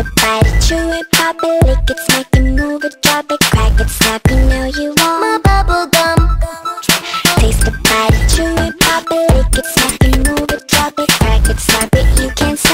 a bite it, chew it, pop it, lick it, smack it, move it, drop it, crack it, snap You know you want my bubble gum Taste a bite it, chew it, pop it, lick it, smack it, move it, drop it, crack it, snap it. You can.